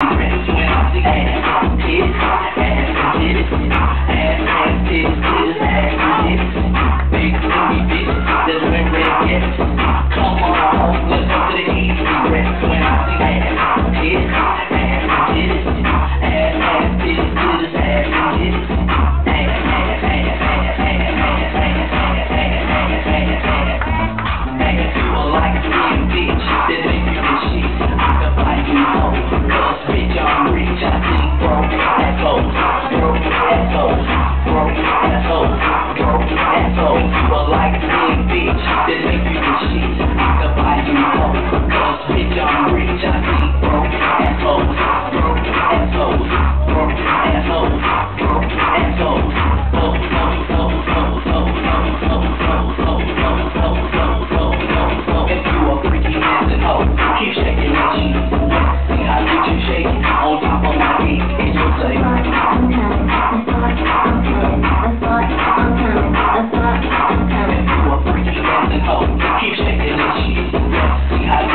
Rich, well, yeah. asshole, broke asshole, broke asshole. But like me, bitch, they make you the shit. I can buy you more, cause bitch, I'm rich, I Yeah.